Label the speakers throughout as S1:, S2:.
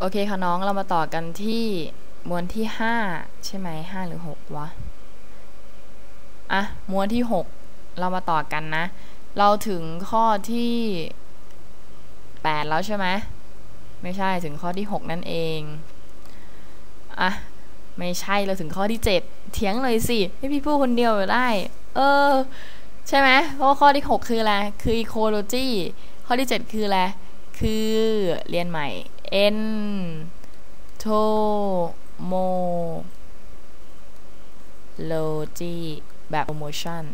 S1: โอเคค่ะน้องเรามาต่อกันที่ม้วนที่ 5 ใช่ไหม5หรือ 6 วะ อะ ม้วนที่ 6 เรามาต่อกันนะ เราถึงข้อที่ 8 แล้วใช่ไหมไม่ใช่ถึงข้อที่ 6 นั่นเอง อะ ไม่ใช่เราถึงข้อที่ 7 เถียงเลยสิให้พี่พูดคนเดียวได้ เออ ใช่ไหมเพราะข้อที่ 6 คืออะไร คือ ecology ข้อที่ 7 คืออะไร คือเรียนใหม่ เอ็นโทโมโลจีแบบโปรโมชั่น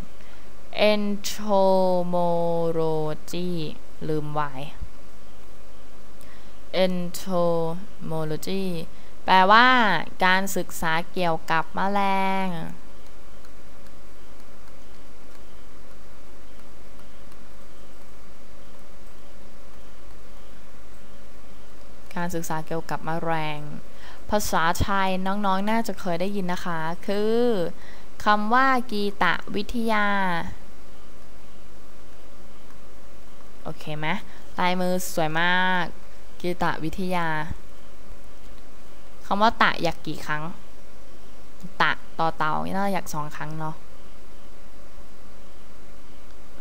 S1: entomology ลืม y entomology แปลว่าการศึกษาเกี่ยวกับแมลง การศึกษาเกี่ยวกับแมลงภาษาไทยน้องๆนน่าจะเคยได้ยินนะคะ คือคำว่ากีตะวิทยา โอเคไหมลายมือสวยมาก กีตะวิทยาคำว่าตะอยากกี่ครั้ง ตะต่อเตาน่าอยากสองครั้งเนาะ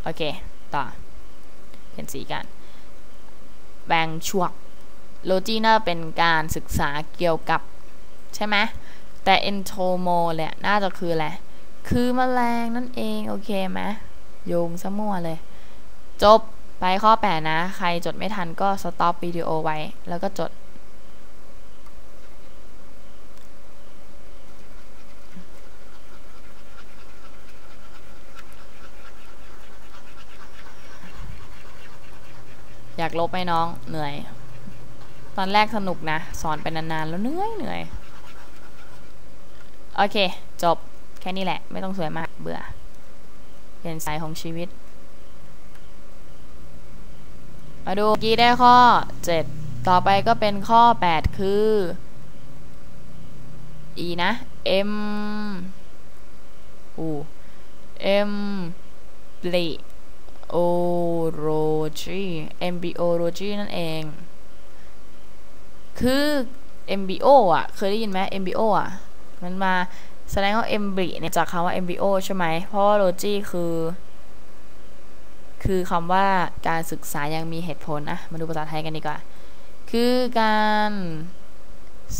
S1: โอเค ต่อเปลี่ยนสีกัน แบ่งช่วง โลจีน่าเป็นการศึกษาเกี่ยวกับใช่ไหมแต่ entomo เนี่ยน่าจะคืออะไร คือมแมลงนั่นเอง โอเคไหมโยงซะมั่วเลย จบไปข้อ 8 นะ ใครจดไม่ทันก็สต็อปวิดีโอไว้ แล้วก็จด อยากลบไหมน้องเหนื่อย ตอนแรกสนุกนะ สอนไปนานๆ แล้วเหนื่อยเหนื่อยโอเค จบแค่นี้แหละ ไม่ต้องสวยมากเบื่อเปลี่ยนสายของชีวิต มาดูกี้ได้ข้อ 7 ต่อไปก็เป็นข้อ 8 คือ e นะ m อู m บลิโอโรจี embryology นั่นเอง คือ MBO อะ เคยได้ยินไหม MBO อะ มันมาแสดงว่า MB เนี่ยจากคำว่า MBO ใช่ไหม เพราะว่า Logi คือ คือคำว่าการศึกษายังมีเหตุผลนะ มาดูภาษาไทยกันดีกว่า คือการ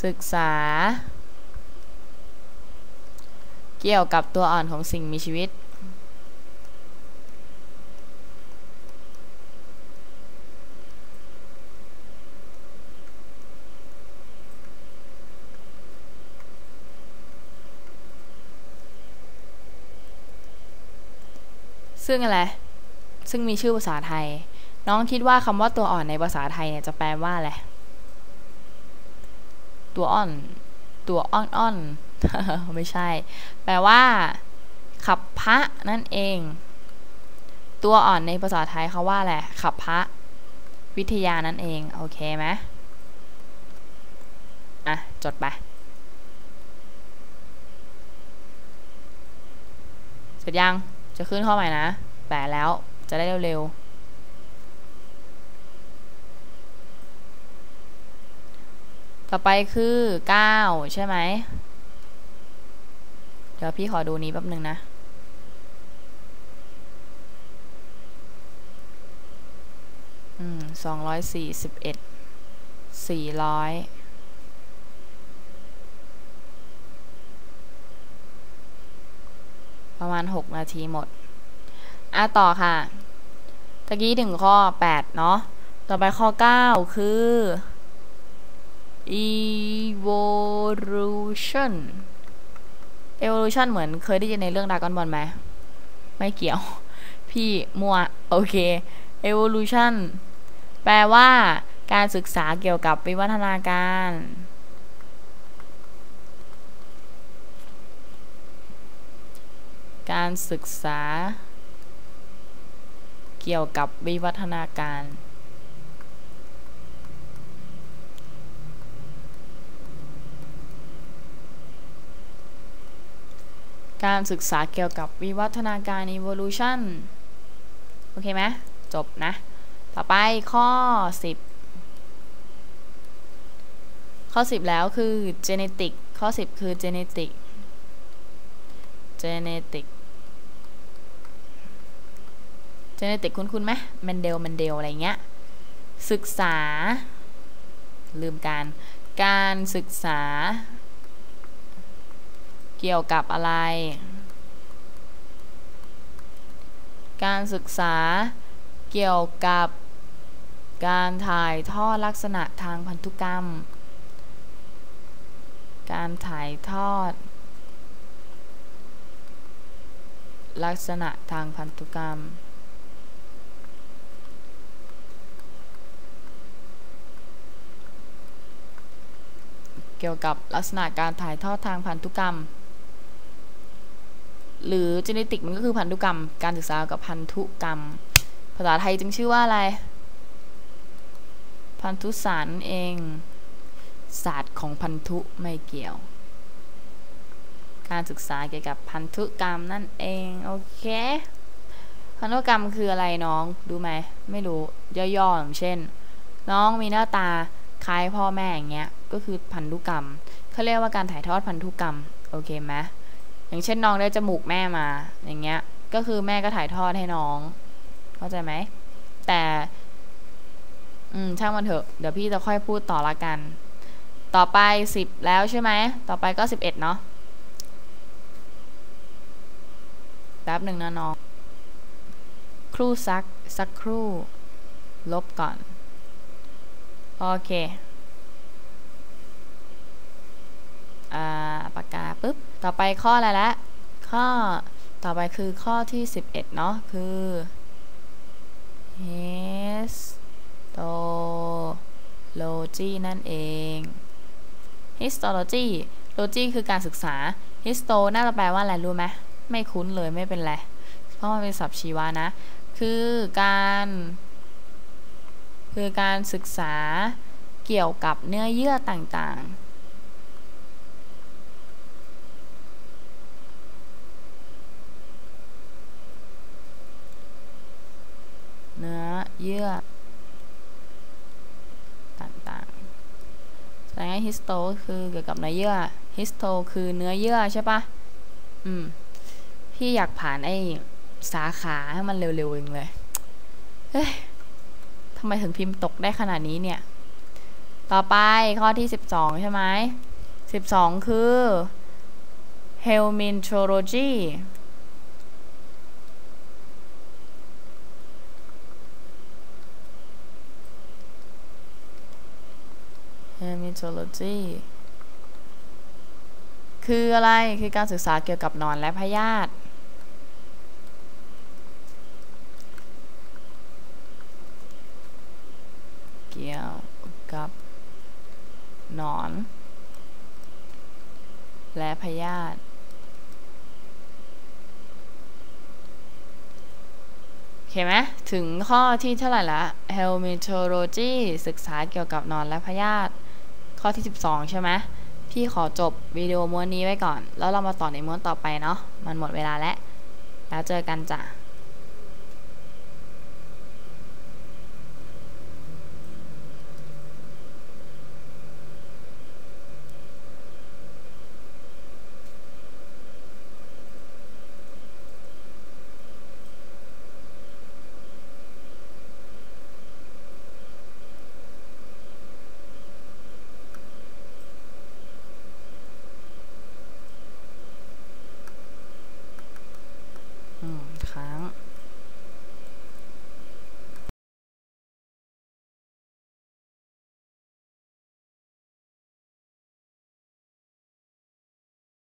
S1: ศึกษา เกี่ยวกับตัวอ่อนของสิ่งมีชีวิต ซึ่งอะไร ซึ่งมีชื่อภาษาไทย น้องคิดว่าคำว่าตัวอ่อนในภาษาไทยเนี่ยจะแปลว่าอะไร ตัวอ่อน ตัวอ่อนอ่อนไม่ใช่ แปลว่า ขับพระนั่นเอง ตัวอ่อนในภาษาไทยเขาว่าแหละขับพระวิทยานั่นเอง โอเคไหมอะ จดไป เสร็จยัง จะขึ้นข้อใหม่นะแปะแล้วจะได้เร็วๆ ต่อไปคือ 9 ใช่ไหม เดี๋ยวพี่ขอดูนี้แป๊บนึงนะ อืมสองร้อยสี่สิบเอ็ดสี่ร้อย ประมาณ 6 นาทีหมด อะต่อค่ะ ตะกี้ถึงข้อ 8 เนาะ ต่อไปข้อ 9 คือ evolution evolution เหมือนเคยได้ยินในเรื่องดากอนบอลไหม ไม่เกี่ยว พี่มัว โอเค evolution แปลว่าการศึกษาเกี่ยวกับวิวัฒนาการ การศึกษา เกี่ยวกับวิวัฒนาการ การศึกษาเกี่ยวกับวิวัฒนาการ evolution โอเคไหมจบนะ ต่อไปข้อ 10ข้อ 10 แล้วคือ genetic ข้อ 10 คือ genetic genetic genetic คุ้นคุ้นไหมแมนเดลแมนเดลอะไรเงี้ย ศึกษา ลืมการ การศึกษา เกี่ยวกับอะไร การศึกษาเกี่ยวกับการถ่ายทอดลักษณะทางพันธุกรรม การถ่ายทอด ลักษณะทางพันธุกรรม เกี่ยวกับลักษณะการถ่ายทอดทางพันธุกรรม หรือจีเนติกมันก็คือพันธุกรรม การศึกษากับพันธุกรรม ภาษาไทยจึงชื่อว่าอะไร พันธุสารเอง ศาสตร์ของพันธุไม่เกี่ยว การศึกษาเกี่ยวกับพันธุกรรมนั่นเอง โอเค พันธุกรรมคืออะไรน้อง ดูไหม ไม่รู้ ย่อๆอย่างเช่น น้องมีหน้าตา คล้ายพ่อแม่อย่างเงี้ยก็คือพันธุกรรมเขาเรียกว่าการถ่ายทอดพันธุกรรมโอเคไหมอย่างเช่นน้องได้จมูกแม่มาอย่างเงี้ยก็คือแม่ก็ถ่ายทอดให้น้อง เข้าใจไหมแต่อืมช่างมันเถอะเดี๋ยวพี่จะค่อยพูดต่อละกัน ต่อไปสิบแล้วใช่ไหมต่อไปก็สิบเอ็ดเนาะแป๊บหนึ่งนะน้อง ครู่ซักสักครู่ ลบก่อน โอเคอ่าปากกาปุ๊บ ต่อไปข้ออะไรละ ข้อต่อไปคือข้อที่ 11 เนาะคือ histology นั่นเอง histology logy คือการศึกษา histo น่าจะแปลว่าอะไรรู้ไหมไม่คุ้นเลยไม่เป็นไร เพราะมันเป็นศัพท์ชีวะนะ คือการ คือการศึกษาเกี่ยวกับเนื้อเยื่อต่างๆเนื้อเยื่อ ต่างๆ แสดงว่า histo คือเกี่ยวกับเนื้อเยื่อ histo คือเนื้อเยื่อใช่ปะอืม พี่อยากผ่านไอ้สาขาให้มันเร็วๆเองเลย เฮ้ย ทำไมถึงพิมพ์ตกได้ขนาดนี้เนี่ย ต่อไปข้อที่ 12 ใช่ไหม12 คือ helminthology helminthology คืออะไร คือการศึกษาเกี่ยวกับนอนและพยาธิ เกี่ยวกับหนอน และพ ยาธิโอเคไหมถึงข้อที่เท่าไหร่ละ helminthology ศึกษาเกี่ยวกับนอนและพยาธิข้อที่ 12 ใช่ไหมพี่ขอจบวิดีโอม้วนนี้ไว้ก่อน แล้วเรามาต่อในม้วนต่อไปเนาะมันหมดเวลาแล้ว แล้วเจอกันจ้ะ